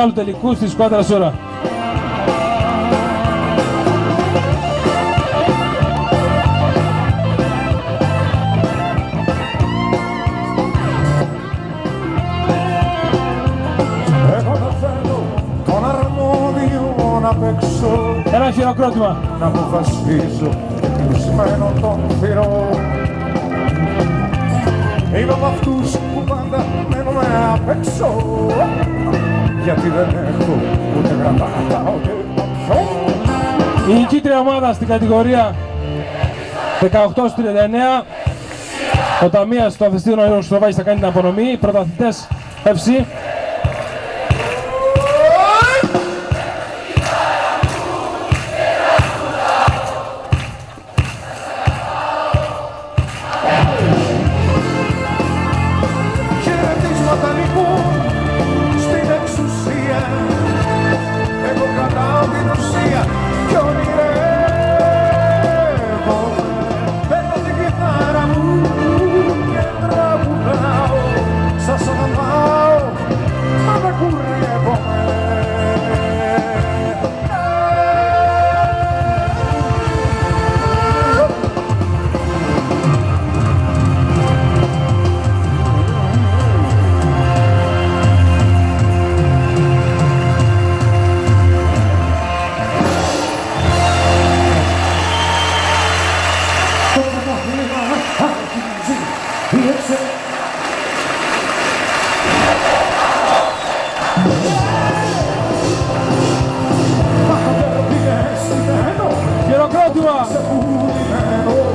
άλλου τελικού στη σκουάδρα Σούρα. Εγώ δεν θέλω τον αρμόδιο να παίξω Ένα χειροκρότημα. να αποφασίζω κλεισμένο των θυρών Είμαι από αυτούς που πάντα μένουμε απ' έξω γιατί δεν έχω ούτε γραμμάτα. Ούτε παψό Η νικήτρια ομάδα στην κατηγορία 18-39 ο Ταμίας του Αθεστήριο Ιωσουφοβάκης θα κάνει την απονομή. Οι πρωταθλητές FC Padua.